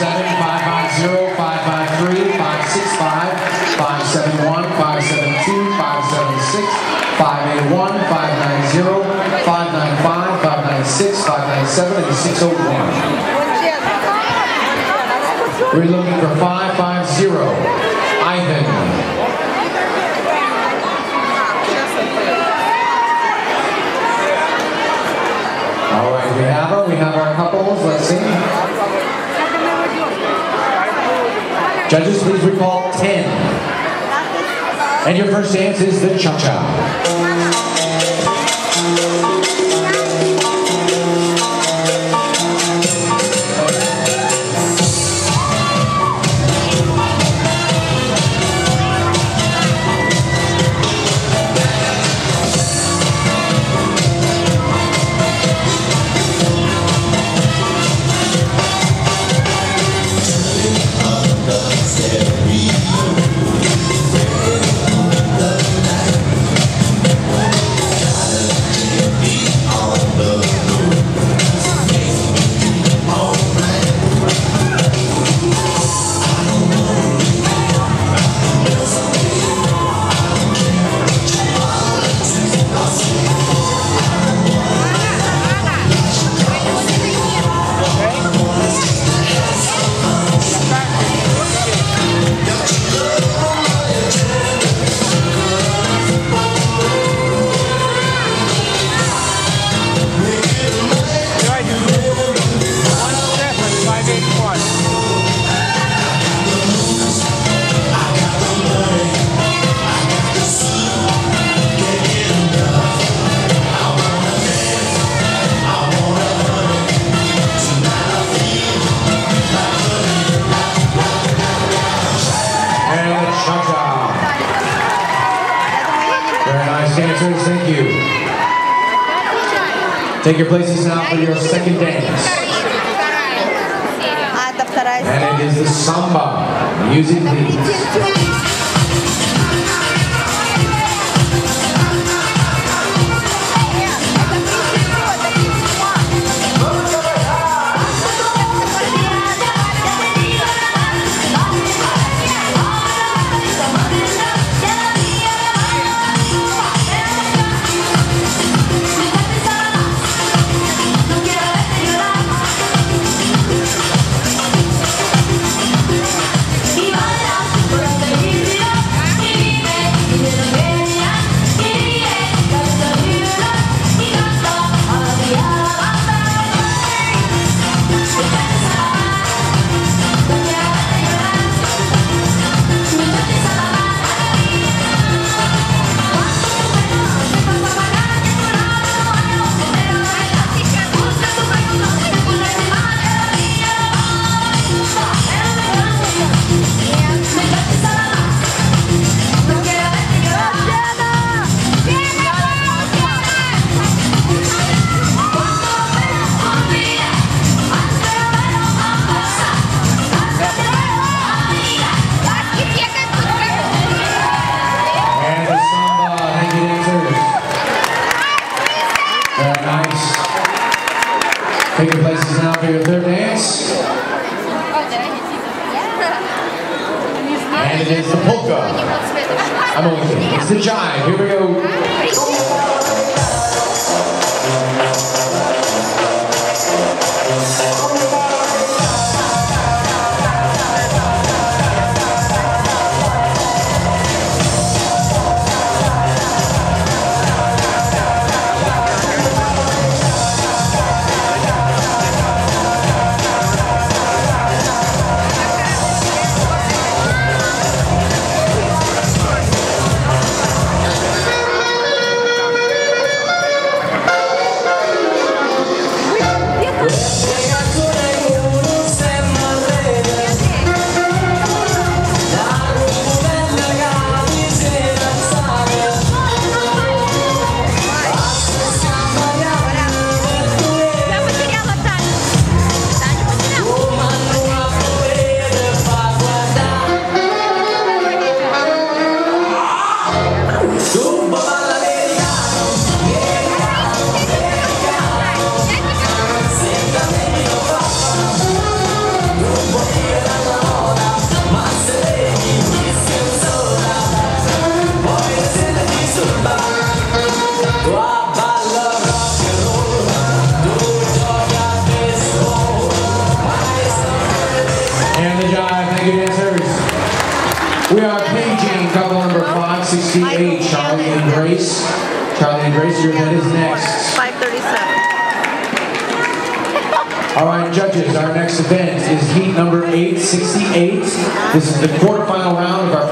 550, 553, 565, 571, 572, 576, 581, 590, 595, 596, 597, and 601. We're looking for Judges, please recall 10. And your first dance is the cha-cha. Thank you. Take your places now for your second dance. Ah, and it is the samba. Music, piece. Very nice. Take your places now for your third dance. And it is the polka. I'm only kidding. It's the jive. Here we go. Grace. Charlie and Grace, your event is next. 537. All right, judges, our next event is heat number 868. This is the quarterfinal round of our